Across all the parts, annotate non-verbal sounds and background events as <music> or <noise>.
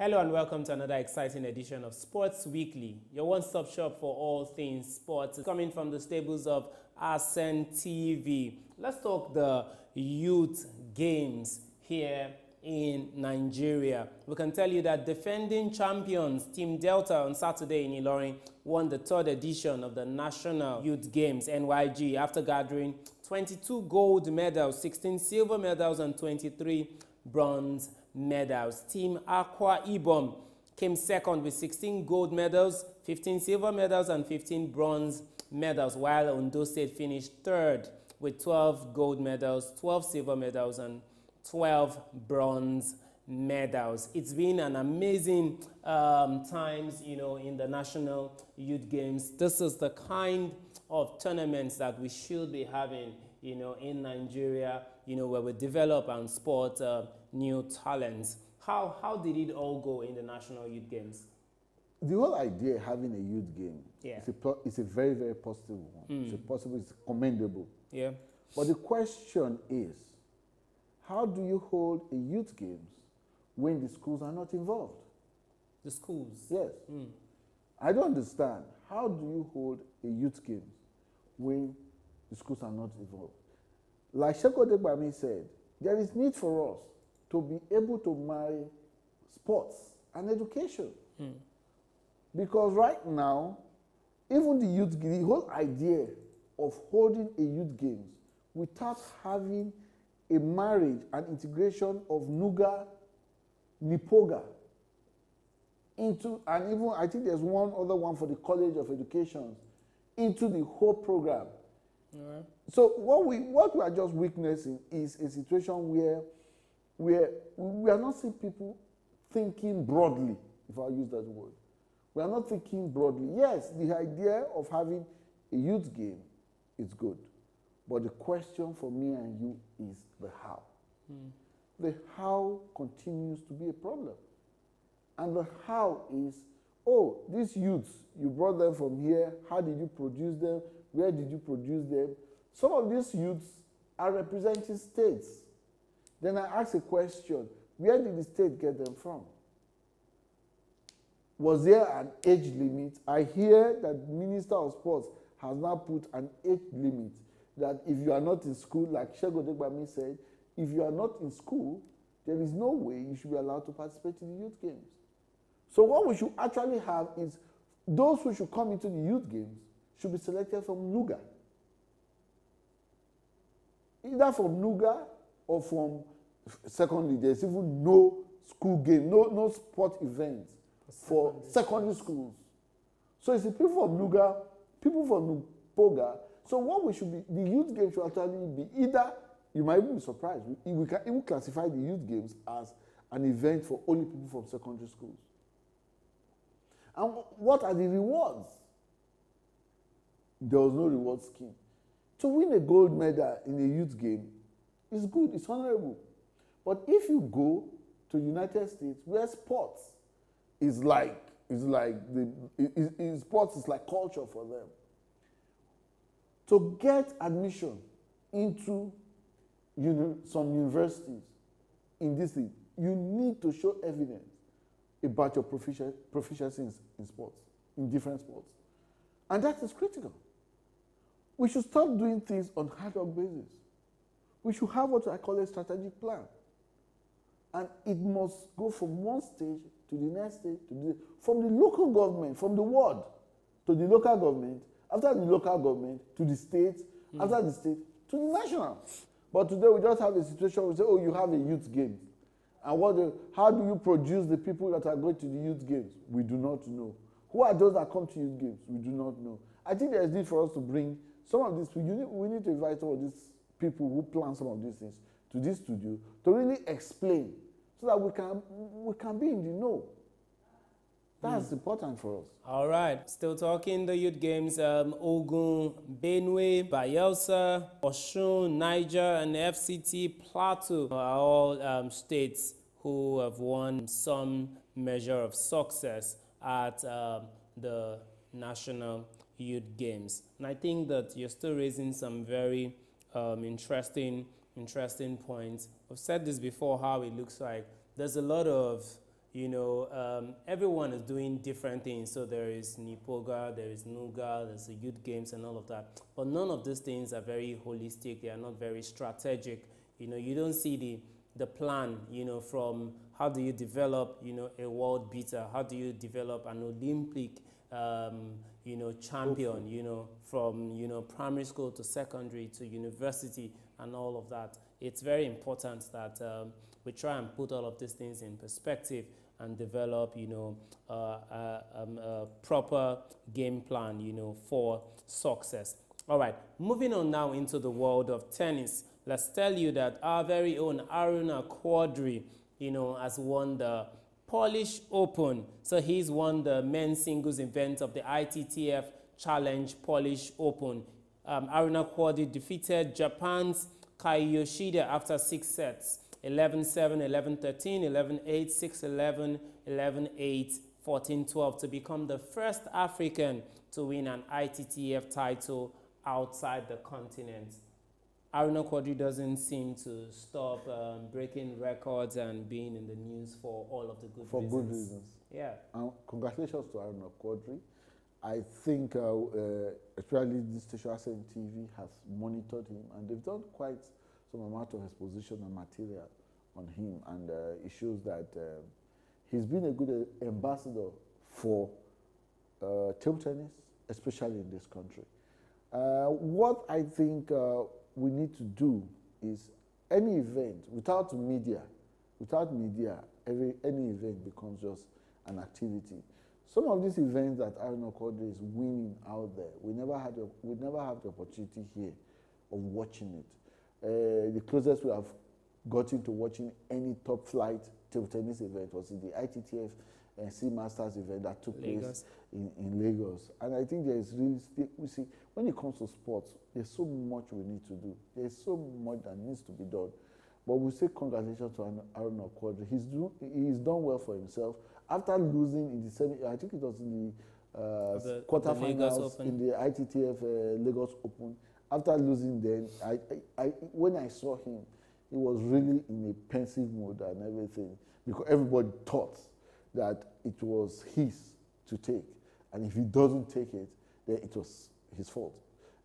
Hello and welcome to another exciting edition of Sports Weekly, your one-stop shop for all things sports. Coming from the stables of Ascent TV. Let's talk the youth games here in Nigeria. We can tell you that defending champions Team Delta on Saturday in Ilorin won the third edition of the National Youth Games NYG after gathering 22 gold medals, 16 silver medals and 23 bronze medals. Team Akwa Ibom came second with 16 gold medals, 15 silver medals and 15 bronze medals, while Ondo State finished third with 12 gold medals, 12 silver medals and 12 bronze medals. It's been an amazing um, times, you know, in the National Youth Games. This is the kind of tournaments that we should be having, you know, in Nigeria, you know, where we develop and sport uh, new talents. How, how did it all go in the National Youth Games? The whole idea of having a youth game Yeah. is, a, is a very, very positive one. It's a possible, it's commendable. Yeah. But the question is, how do you hold a youth games when the schools are not involved? The schools. Yes. I don't understand. How do you hold a youth games when the schools are not involved? Like Sheko Degbami said, there is need for us to be able to marry sports and education. Because right now, even the youth, the whole idea of holding a youth games without having a marriage and integration of Nuga, Nipoga, into, and even I think there's one other one for the College of Education, into the whole program. Right. So what we what we are just witnessing is a situation where where we are not seeing people thinking broadly, if I use that word. We are not thinking broadly. Yes, the idea of having a youth game is good. But the question for me and you is the how. Hmm. The how continues to be a problem. And the how is, oh, these youths, you brought them from here. How did you produce them? Where did you produce them? Some of these youths are representing states. Then I ask a question where did the state get them from? Was there an age limit? I hear that Minister of Sports has now put an age limit that if you are not in school, like Shego Degbami said, if you are not in school, there is no way you should be allowed to participate in the youth games. So what we should actually have is those who should come into the youth games should be selected from Nuga. Either from Nuga or from secondly, there's even no school game, no, no sport events for secondary schools. So it's the people from Nuga, people from Nupoga. So what we should be, the youth games should actually be either, you might even be surprised, we, we can even classify the youth games as an event for only people from secondary schools. And wh- what are the rewards? There was no reward scheme. To win a gold medal in a youth game is good, it's honorable. But if you go to United States where sports is like is like the is, is sports is like culture for them. To get admission into uni- some universities in this thing, you need to show evidence about your profici- proficiency in sports, in different sports. And that is critical. We should stop doing things on ad hoc basis. We should have what I call a strategic plan. And it must go from one stage to the next stage, to the, from the local government, from the ward to the local government, after the local government to the state, after the state to the national. But today we just have a situation where we say, oh, you have a youth games. And what the, how do you produce the people that are going to the youth games? We do not know. Who are those that come to youth games? We do not know. I think there is need for us to bring some of these people. Need, we need to invite all these people who plan some of these things to this studio to really explain so that we can we can be in the know. That's important for us. All right, still talking the youth games. Um, Ogun, Benue, Bayelsa, Osun, Niger, and FCT Plateau are all um, states who have won some measure of success at um, the national youth games. And I think that you're still raising some very um, interesting, interesting points. I've said this before. How it looks like there's a lot of you know, um, everyone is doing different things. So there is Nipoga, there is Nuga, there's the youth games and all of that. But none of these things are very holistic. They are not very strategic. You know, you don't see the the plan, you know, from how do you develop, you know, a world beater? How do you develop an Olympic, um, you know, champion, you know, from, you know, primary school to secondary to university and all of that. It's very important that um, we try and put all of these things in perspective and develop, you know, uh, a, um, a proper game plan, you know, for success. All right, moving on now into the world of tennis. Let's tell you that our very own Aruna Quadri, you know, has won the Polish Open. So he's won the men's singles event of the ITTF Challenge Polish Open. Um, Aruna Quadri defeated Japan's Kai Yoshida after six sets. 11-7, 11-13, 11-8, 6-11, 11-8, 14-12 to become the first African to win an ITTF title outside the continent. Aruna Quadri doesn't seem to stop um, breaking records and being in the news for all of the good for reasons. good reasons. Yeah. Um, congratulations to Aruna Quadri. I think, uh, uh, especially this station, ASCENT TV, has monitored him, and they've done quite some amount of exposition and material on him, and uh, it shows that um, he's been a good uh, ambassador for uh, table tennis, especially in this country. Uh, what I think uh, we need to do is any event without media, without media, every any event becomes just an activity. Some of these events that Aruna Quadri is winning out there, we never had, a, we never have the opportunity here of watching it. Uh, the closest we have gotten to watching any top flight table tennis event was in the ITTF uh, Sea Masters event that took Lagos. place in, in Lagos. And I think there is really, still, we see, when it comes to sports, there's so much we need to do. There's so much that needs to be done. But we say congratulations to Aruna Quadri. He's, do, he's done well for himself. After losing in the semi, I think it was in the, uh, The- quarterfinals in the ITTF uh, Lagos Open. After losing, then I, I, I, when I saw him, he was really in a pensive mood and everything because everybody thought that it was his to take, and if he doesn't take it, then it was his fault.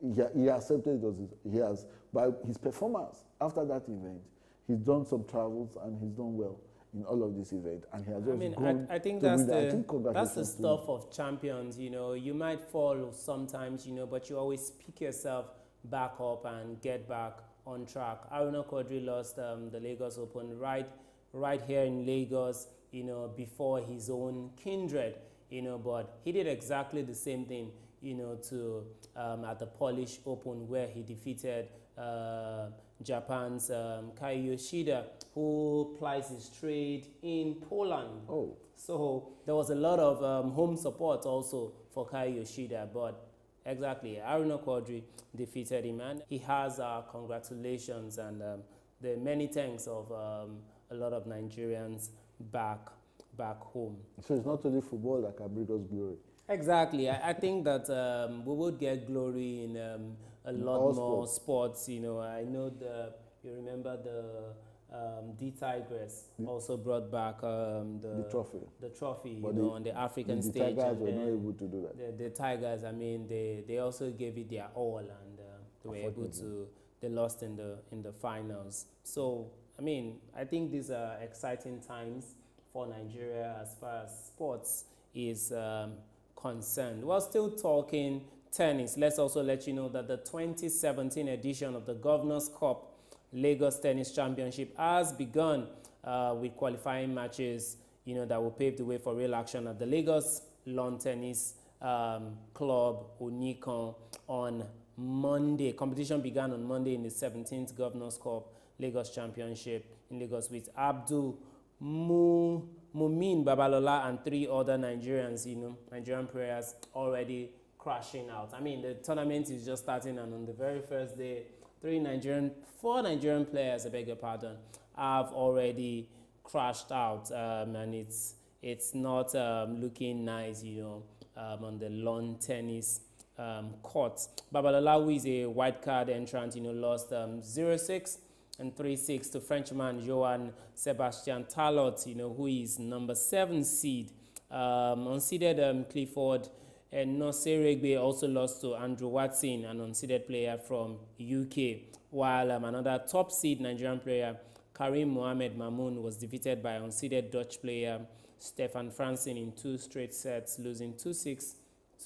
He, he accepted it he has by his performance after that event. He's done some travels and he's done well in all of this event, and he has I mean, gone I, I think that's that. I the think that's the stuff of champions. You know, you might fall sometimes, you know, but you always pick yourself back up and get back on track. Aruna Quadri lost um, the Lagos Open right, right here in Lagos. You know, before his own kindred. You know, but he did exactly the same thing. You know, to um, at the Polish Open where he defeated uh, Japan's um, Kai Yoshida, who plies his trade in Poland. Oh, So there was a lot of um, home support also for Kai Yoshida, but exactly, Aruna Quadri defeated him, and he has our congratulations and um, the many thanks of um, a lot of Nigerians back back home. so it's not only football that can bring us glory. Exactly. I, I think that um, we would get glory in um, a In lot more sports. You know, I know the you remember the um, D'Tigress The- also brought back um, the, the trophy. the trophy. You But know, the- on the African the stage. Tigers were not able to do that. the, the Tigers. I mean, they they also gave it their all, and uh, they were able to. They lost in the in the finals. So I mean, I think these are exciting times for Nigeria as far as sports is um, concerned. While still talking tennis, let's also let you know that the 2017 edition of the Governors Cup Lagos Tennis Championship has begun uh, with qualifying matches, you know, that will pave the way for real action at the Lagos Lawn Tennis um, Club Onikan on Monday. Competition began on Monday in the 17th Governors Cup Lagos Championship in Lagos with Abdul Mu, Mumin Babalola and three other Nigerians, you know, Nigerian players already crashing out. I mean, the tournament is just starting, and on the very first day, three Nigerian, four Nigerian players, I beg your pardon, have already crashed out, um, and it's it's not um, looking nice, you know, um, on the lawn tennis um, court. Babalola, who is a white card entrant, you know, lost um, 0-6 and 3-6 to Frenchman Johan Sebastien Tatlot, you know, who is number 7 seed. Um, unseeded um, Clifford Enosoregbe also lost to Andrew Watson, an unseeded player from UK, while um, another top seed Nigerian player, Karim Mohamed Maamoun, was defeated by unseeded Dutch player Stefan Franzen in two straight sets, losing 2-6,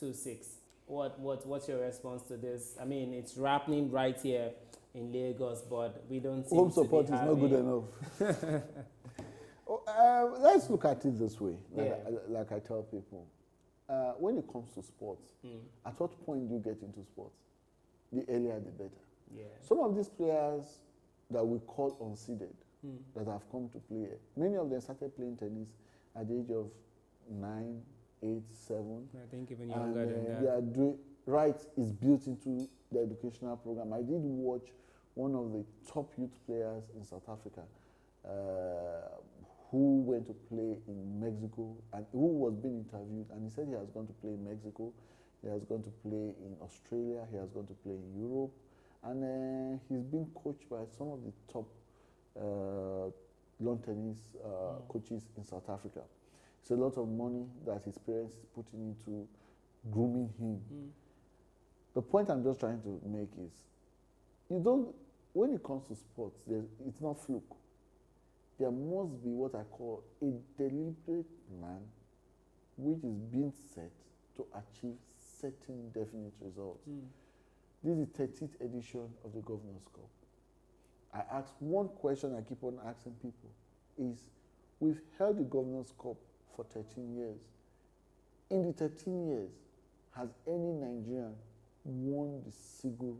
2-6. What, what, what's your response to this? I mean, it's happening right here in Lagos, but we don't Home support is not good enough. <laughs> oh, uh, let's look at it this way, like, Yeah. I, like I tell people. Uh, when it comes to sports, Mm, at what point do you get into sports? The earlier, the better. yeah. Some of these players that we call unseeded, Mm, that have come to play, many of them started playing tennis at the age of nine, eight, seven. I think even and younger than uh, that. they are doing right is built into the educational program. I did watch one of the top youth players in South Africa uh, who went to play in Mexico and who was being interviewed and he said he has gone to play in Mexico, he has gone to play in Australia, he has gone to play in Europe and uh, he's been coached by some of the top uh, lawn tennis uh, Mm. coaches in South Africa. It's a lot of money that his parents is putting into grooming him. Mm, The point I'm just trying to make is, you don't. When it comes to sports, it's not fluke. There must be what I call a deliberate plan, which is being set to achieve certain definite results. mm, This is 30th edition of the Governor's Cup. I ask one question I keep on asking people is we've held the Governor's Cup for 13 years. In the 13 years, has any Nigerian won the single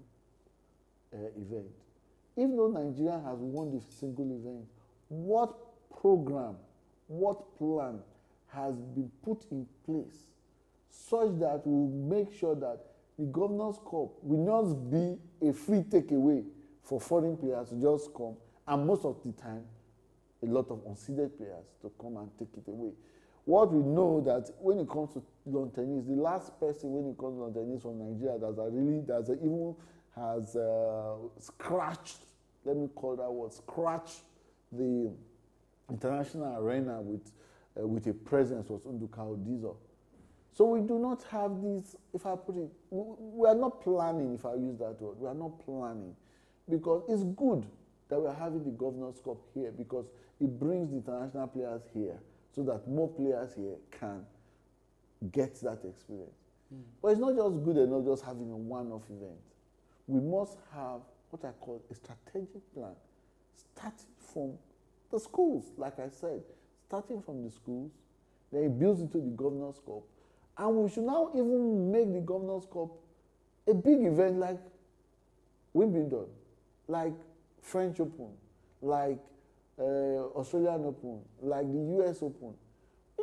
uh, event? If no Nigerian has won the single event, what program, what plan has been put in place such that we will make sure that the Governor's Cup will not be a free takeaway for foreign players to just come, and most of the time, a lot of unseeded players to come and take it away. What we know that when it comes to lawn tennis, the last person when it comes to lawn tennis from Nigeria that's a really that's a, even has uh, scratched, let me call that word, scratched the international arena with uh, with a presence was Unduka Odizo. So we do not have this, if I put it, we, we are not planning, if I use that word, we are not planning. Because it's good that we are having the Governor's Cup here because it brings the international players here so that more players here can get that experience. mm. But it's not just good enough just having a one-off event. We must have what I call a strategic plan, starting from the schools, like I said, starting from the schools, then it builds into the Governor's Cup, and we should now even make the Governor's Cup a big event like Wimbledon, like French Open, like uh, Australian Open, like the US Open.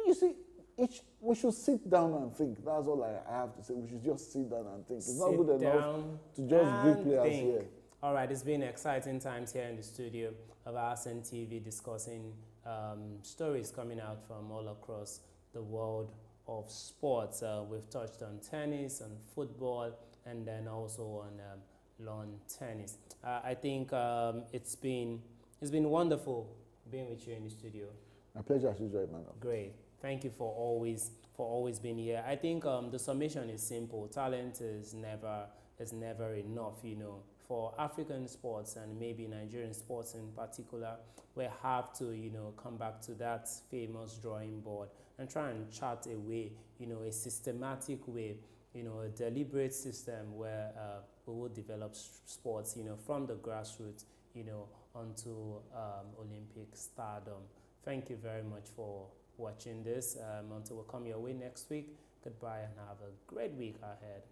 You see, each, we should sit down and think. That's all I, I have to say. We should just sit down and think. It's not Sit good enough down to just bring players think. here. All right, it's been exciting times here in the studio of Ascent TV discussing um, stories coming out from all across the world of sports. Uh, we've touched on tennis, on football, and then also on um, lawn tennis. Uh, I think um, it's been it's been wonderful being with you in the studio. My pleasure as usual, Emmanuel. Great. Thank you for always for always being here. I think um, the summation is simple. Talent is never is never enough. You know, for African sports and maybe Nigerian sports in particular, we have to you know come back to that famous drawing board and try and chart a way. You know, a systematic way. You know, a deliberate system where uh, we will develop sports. You know, from the grassroots. You know, onto um, Olympic stardom. Thank you very much for watching this. Um, until we come your way next week, goodbye and have a great week ahead.